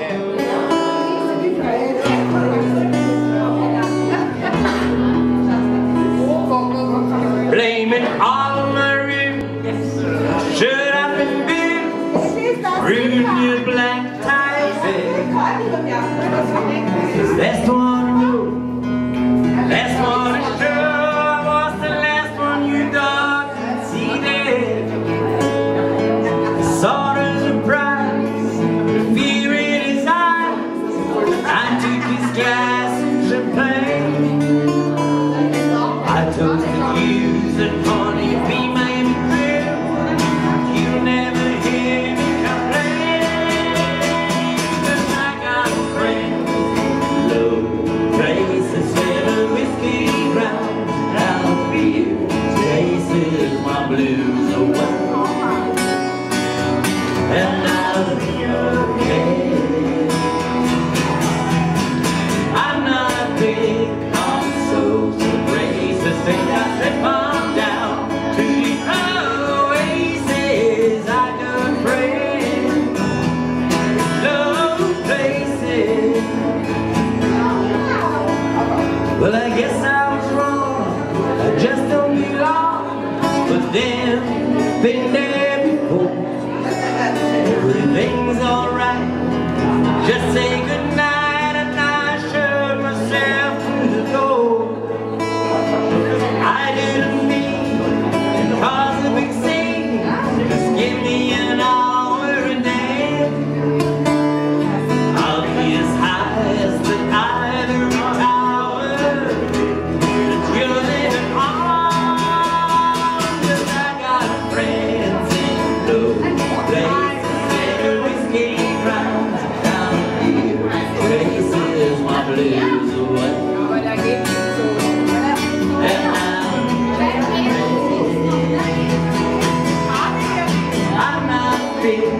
Deus. Use and honey be my them. They never feito